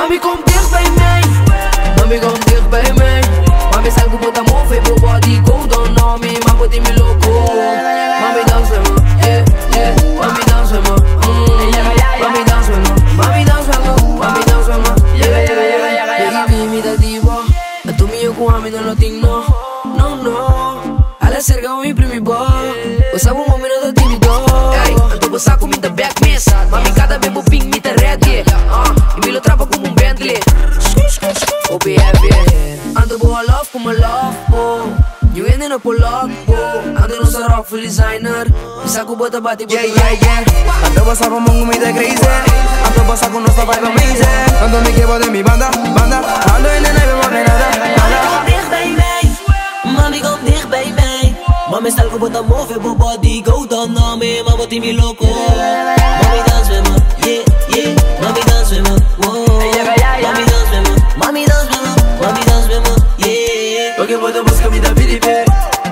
Mami, kom dichtbij mij Mami, kom bem mij Mami, sai com o mão, fez pro body com o nome. Mambo de me louco. Mami, dança, mano. Yeah, yeah. Mami, dança, mano. Mm. Mami, dança, mano. Mami, dança, mano. Mami, dança, mano. Yeah, yeah, yeah, yeah, yeah Baby, me dá tipo, A tu minha com a mim não tenho Não, não Ela cerca o imprimi bó Eu sabo o momento da timidó Ei, eu tô com saco, me dá back, miss Mami, cada bebo ping boa love como love po You ain't in a pull up po. Ando no sa rock full designer. Bisa ko bota bati Yeah, yeah, yeah. Ando basa con mongo mi de crazy Ando basa con nuestra vibe amazing. Ando mi que de mi banda, banda. Ando en el neve, maar nada, nada. Dicht bij mij, mami kom dicht bij mij Mami salgo bota move, bo body go down on me. Mama ti mi loco. Mami Porque puedo buscar mi David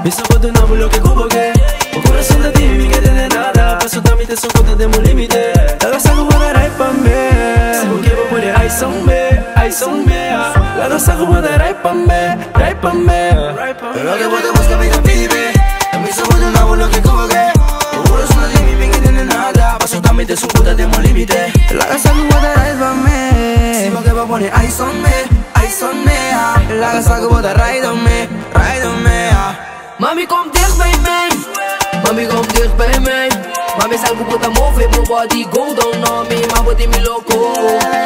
Mi sabor de nuevo lo que convoqué. Un corazón de ti mi que de nada. Pues Paso también te soco te demo límite. Dada saco buena rai pa me Sigo que voy por ahí son me Ahí son me Dada saco buena rai pa me Rai pa me Lo que puedo buscar mi David Mi sabor de nuevo lo que convoqué. Un corazón de ti mi que de nada. Pues Paso también te soco te demo límite. Dada saco buena rai pa me Sigo que voy por ahí son me Ahí son me La saco buena rai Mami kom dicht bij mij. Mami kom dicht bij mij. Mami salgo bota move pro body. Go down on me Mambo di mi loco